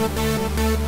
Música